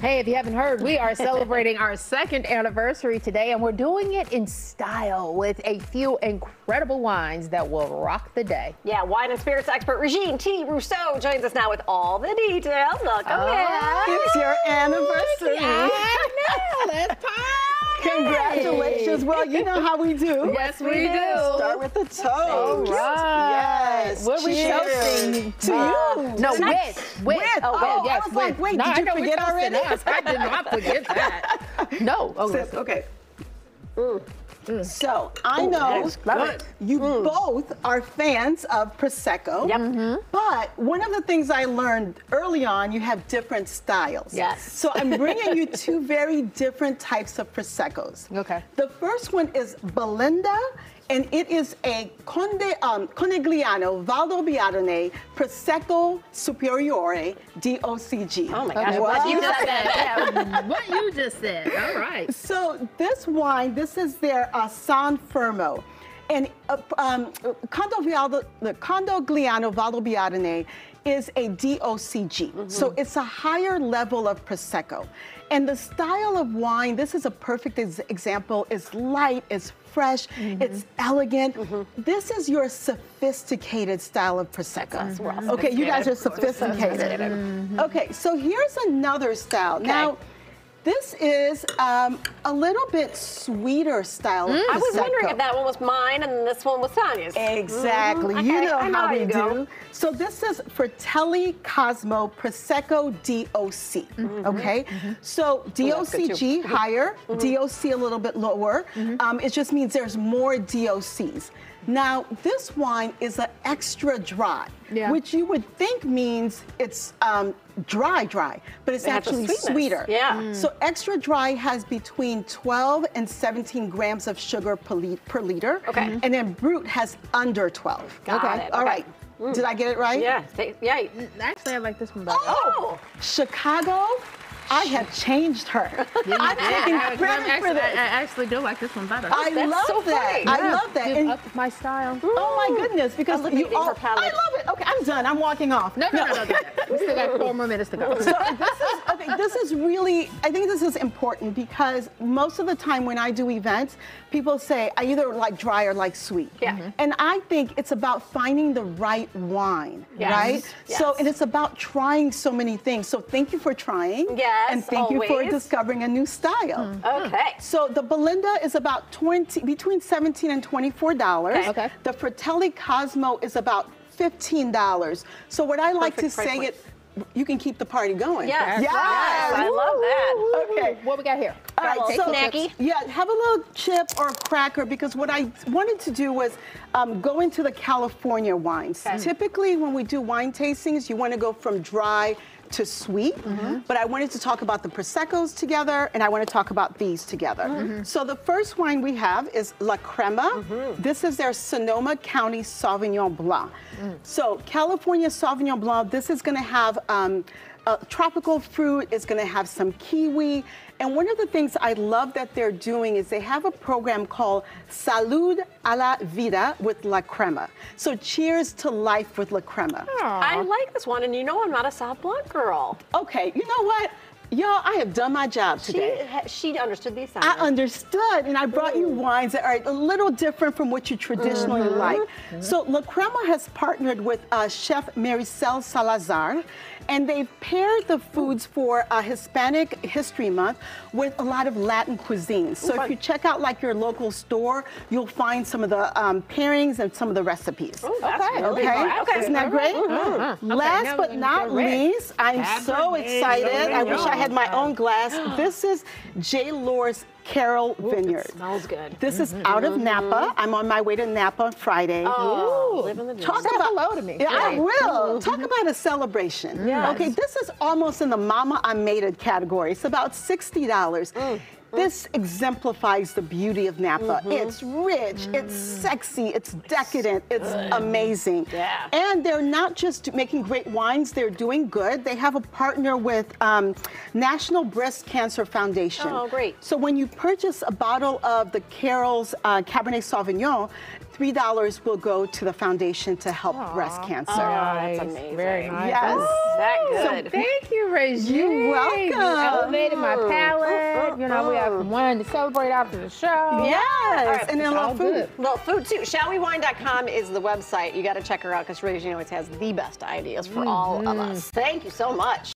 Hey, if you haven't heard, we are celebrating our second anniversary today, and we're doing it in style with a few incredible wines that will rock the day. Yeah, wine and spirits expert Regine T. Rousseau joins us now with all the details. Welcome Oh, in. It's your anniversary. I know, let's party! Congratulations. Well, you know how we do. Yes, we do. Start with the toast. All right. Yes. What we Cheers. toasting? To Uh, you. No, Tonight- with, with. With. Oh, Oh, with, yes, I was like, wait, no, did I you know we're forget toasting already? us. I did not forget that. No. Oh, Sis, listen. Okay. So I know that's good. you both are fans of Prosecco. Yep. Mm-hmm. But one of the things I learned early on, you have different styles. Yes. So I'm bringing you two very different types of Prosecco's. Okay. The first one is Bellenda, and it is a Conde, um, Conegliano Valdobbiadene Prosecco Superiore DOCG. Oh my gosh, what what you you just just said. said. Yeah, what you just said. All right. So this wine, this is their uh, San Fermo. And uh, um, Condo, Vialdo, Condogliano Valdobbiadene is a DOCG. So it's a higher level of Prosecco. And the style of wine, this is a perfect ex- example, is light, it's fresh, it's elegant. This is your sophisticated style of Prosecco. We're Okay, you guys are sophisticated. sophisticated. Okay, so here's another style. Now, this is um, a little bit sweeter style. of I was wondering if that one was mine and this one was Tanya's. Exactly. Mhm. You Okay, know how how we you go. do. So this is Fratelli Cosmo Prosecco DOC. Okay. So that's good DOCG higher, DOC a little bit lower. Um, it just means there's more DOCs. Now this wine is an extra dry, Yeah. which you would think means it's um, dry, dry, but it's They have the actually sweeter. Yeah. So extra dry has between 12 and 17 grams of sugar per, li- per liter. Okay. And then brut has under 12. Got okay. it, All okay. right. Did I get it right? Yeah, yeah. Actually, I like this one better. Oh, Chicago, I have changed her. I'm taking I, credit actually, for this. I, I actually do like this one better. I oh, that's love so that. funny. I Yeah, love that. And- up my style. oh my goodness, because you all. I love it. Okay, I'm done. I'm walking off. No, no, no, no, no. We still got four more minutes to go. So this is okay. This is really. I think this is important because most of the time when I do events, people say I either like dry or like sweet. Yeah. Mhm. And I think it's about finding the right wine, Yes. right? So and it's about trying so many things. So thank you for trying. Yes, And thank you for discovering a new style. okay. So the Bellenda is about 20, between 17 and 24 dollars. Okay. Okay. The Fratelli Cosmo is about 15 dollars. So what I like Perfect to say point. it, you can keep the party going. Yes, Yes. yes, I love that. Okay. What we got here? All right, little so snacky. yeah, have a little chip or cracker because what I wanted to do was um, go into the California wines. Okay. Typically, when we do wine tastings, you want to go from dry to sweet, Mm-hmm. but I wanted to talk about the proseccos together, and I want to talk about these together. Mm-hmm. So the first wine we have is La Crema. Mm-hmm. This is their Sonoma County Sauvignon Blanc. Mm. So California Sauvignon Blanc. This is going to have. Um, uh, tropical fruit is going to have some kiwi. And one of the things I love that they're doing is they have a program called Salud a la Vida with La Crema. So cheers to life with La Crema. I like this one, and you know I'm not a Sauv Blanc girl. Okay, you know what? Y'all, I have done my job today. ha- she understood the I understood, and I brought you wines that are a little different from what you traditionally like. So La Crema has partnered with uh, Chef Maricel Salazar, and they've paired the foods for uh, Hispanic History Month with a lot of Latin cuisines. So if you check out like your local store, you'll find some of the um, pairings and some of the recipes. Ooh, Okay, really Okay, good. Okay, isn't that great? Mhm. Okay, Last now but not least, I'm so Cabernet excited. I wish I had my own glass. This is J. Lohr's Carol Vineyard. It smells good. This is mm-hmm. out of mm-hmm. Napa. I'm on my way to Napa on Friday. Oh, dream. Talk Say about hello to me. Yeah, I will. Mm-hmm. Talk about a celebration. Yes. Okay, this is almost in the Mama I Made It category. It's about sixty dollars. Mm. This exemplifies the beauty of Napa. It's rich, it's sexy, it's decadent, it's amazing. Yeah. And they're not just making great wines, they're doing good. They have a partner with um, National Breast Cancer Foundation. Oh, great. So when you purchase a bottle of the Carol's uh, Cabernet Sauvignon, three dollars will go to the foundation to help breast cancer. Oh, that's amazing. Very nice. Yes. That So good. thank you, Regine. You're welcome. activated my palate. You know, we have some wine to celebrate after the show. Yes, right, and then a all little food. good. Well, food too. Shallwewine.com is the website. You got to check her out because Regina always has the best ideas for mm-hmm. all of us. Thank you so much.